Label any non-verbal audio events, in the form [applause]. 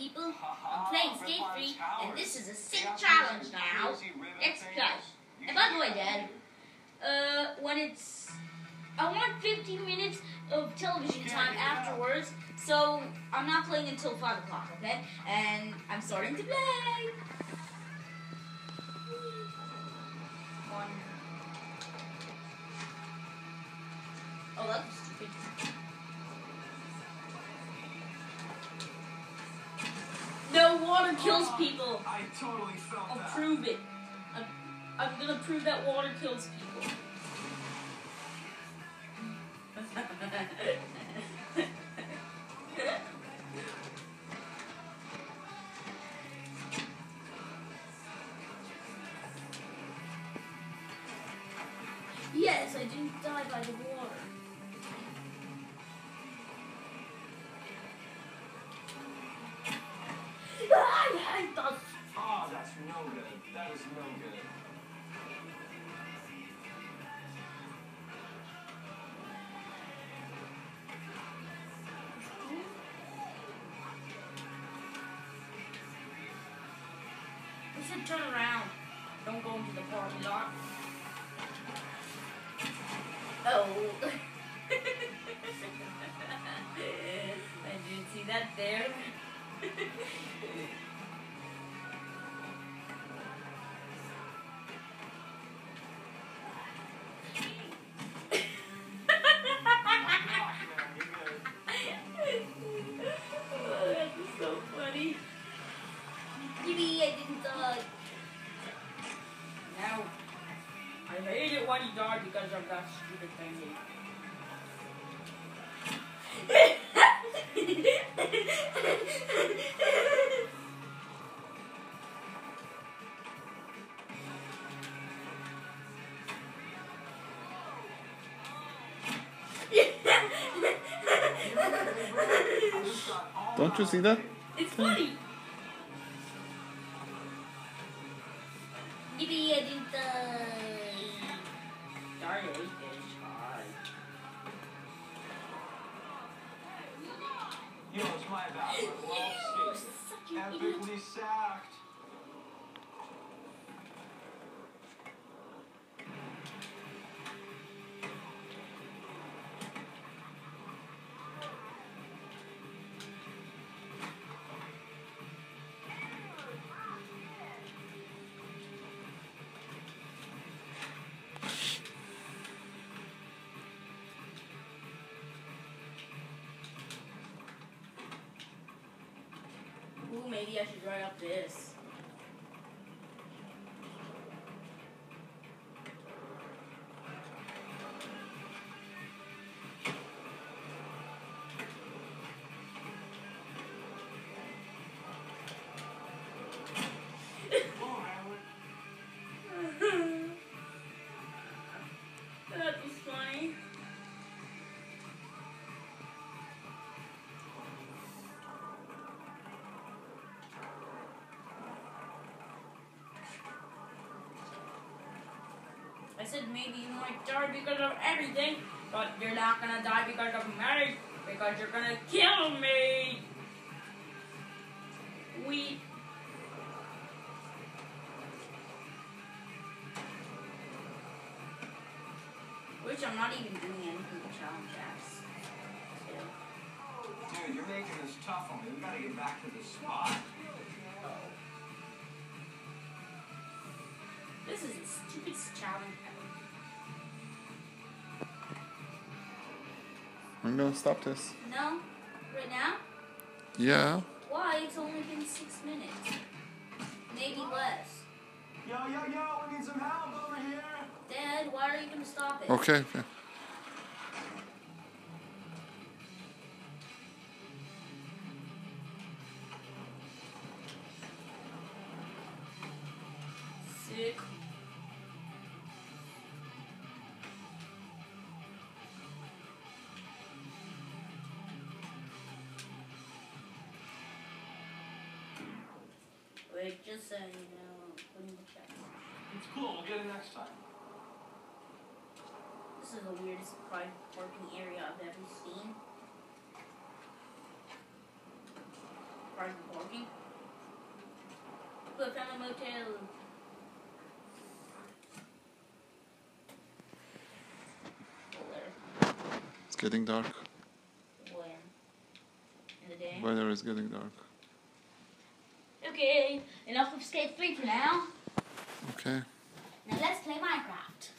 people? I'm playing Skate 3, and this is a sick challenge now. Let's go. And by the way, Dad, uh, when it's... I want 15 minutes of television time afterwards, so I'm not playing until 5 o'clock, okay? And I'm starting to play. Oh, that was stupid. Water kills people. I totally felt I'll that. prove it. I'm, I'm gonna prove that water kills people. [laughs] yes, I didn't die by the water. Thought Oh, ah, that's no good. That is no good. We should turn around. Don't go into the parking lot. Oh. [laughs] I didn't see that there. [laughs] I hate it when you die because of that stupid thing. I just got all Don't you see that? It's funny. Yippee, I didn't die. Sorry, I hate this. Hi. Yo, it's my bad. but we're all You're skating. such an idiot. Epically sacked. Maybe I should write up this. I said maybe you might die because of everything, but you're not gonna die because of me, because you're gonna kill me. We. Which I'm not even doing anything to challenge us. Dude, you're making this tough on me. We gotta get back to the spot. Stupidest challenge ever. I'm gonna stop this. No? Right now? Yeah. Why? It's only been six minutes. Maybe less. Yo, yo, yo, we need some help over here. Dad, why are you gonna stop it? Okay. okay. Sick. Wait, just so you know, put in the chat. It's cool. We'll get it next time. This is the weirdest private parking area I've ever seen. private parking. But found a motel. It's getting dark. When? In the day? Weather is getting dark. Okay, enough of Skate 3 for now. Okay. Now let's play Minecraft.